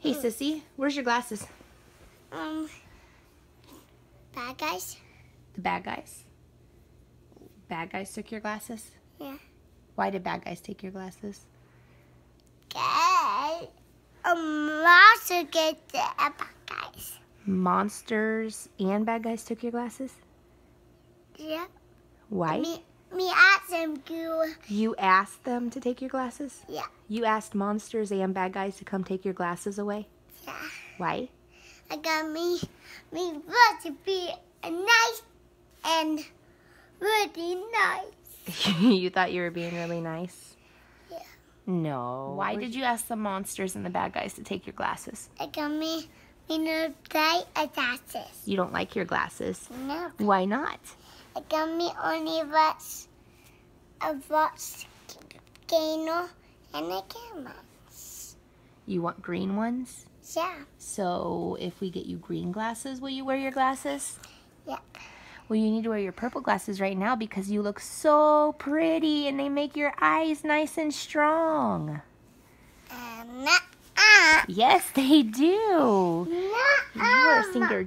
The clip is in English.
Hey, sissy, where's your glasses? Um, bad guys? The bad guys. Bad guys took your glasses? Yeah. Why did bad guys take your glasses? Get a monster get the bad guys. Monsters and bad guys took your glasses? Yeah. Why? Me, me asked them. You asked them to take your glasses? Yeah. You asked monsters and bad guys to come take your glasses away? Yeah. Why? I got me, me want to be a nice and really nice. you thought you were being really nice? Yeah. No. Why did you ask the monsters and the bad guys to take your glasses? I got me, me no play a glasses. You don't like your glasses. No. Why not? I got me only watch a Kano and a camera. You want green ones? Yeah. So if we get you green glasses, will you wear your glasses? Yep. Well, you need to wear your purple glasses right now because you look so pretty and they make your eyes nice and strong. Um, uh, Yes, they do. You are a singer